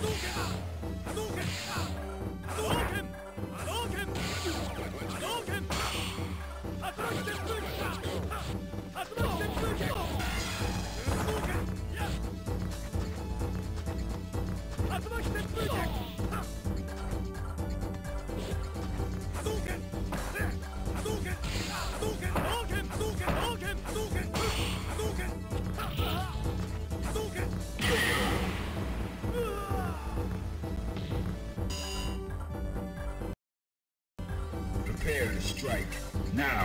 動けだ Now! あ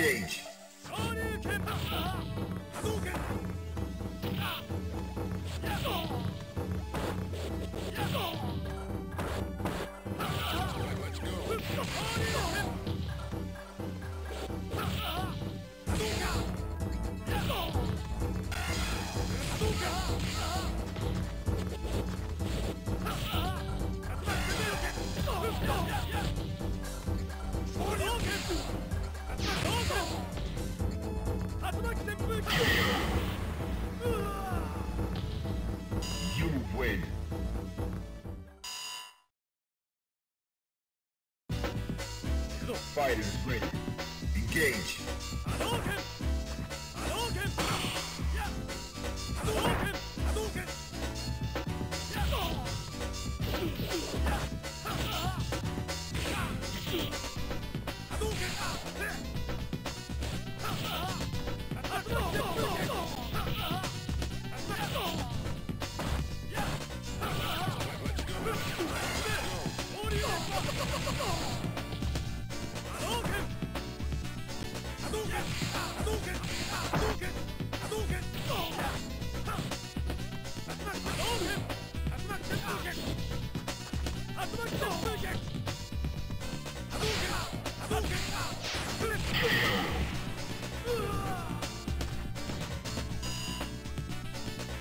Engage. どうか Fighters ready. Engage. Oh!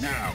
Now!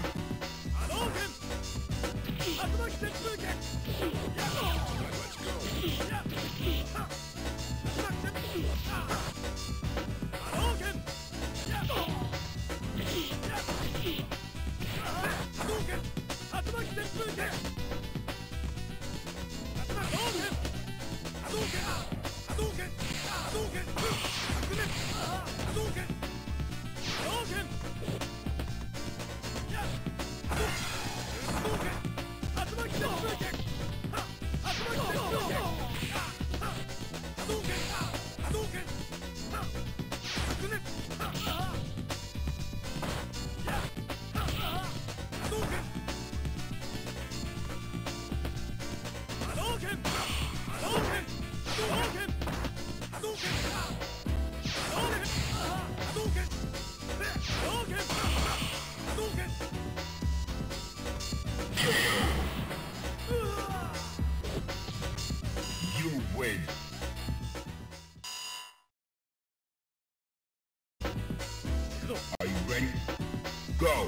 Are you ready? Go!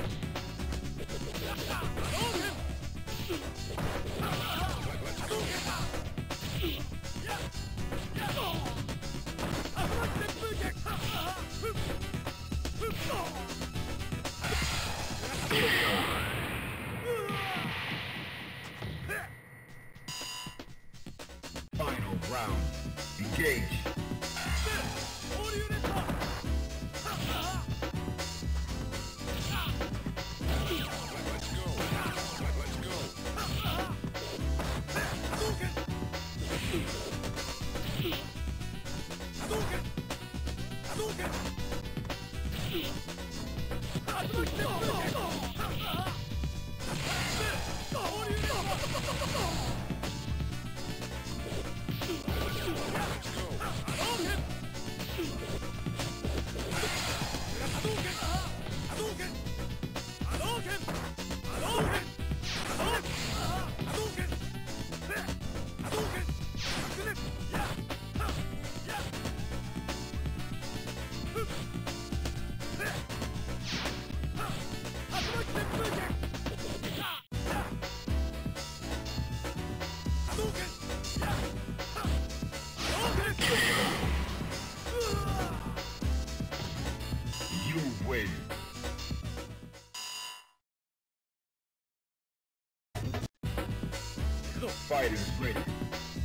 fighter is ready.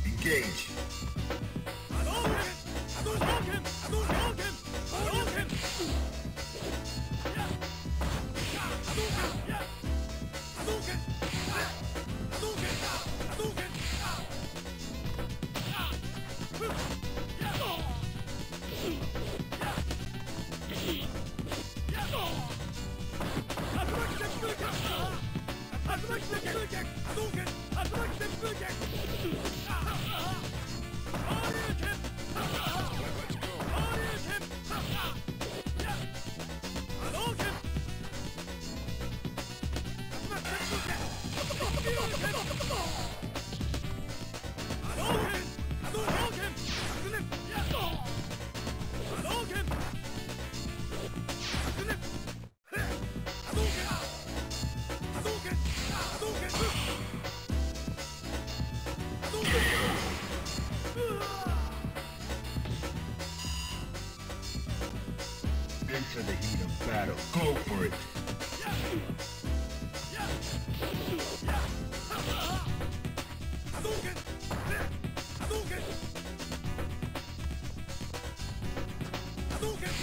Engage. Look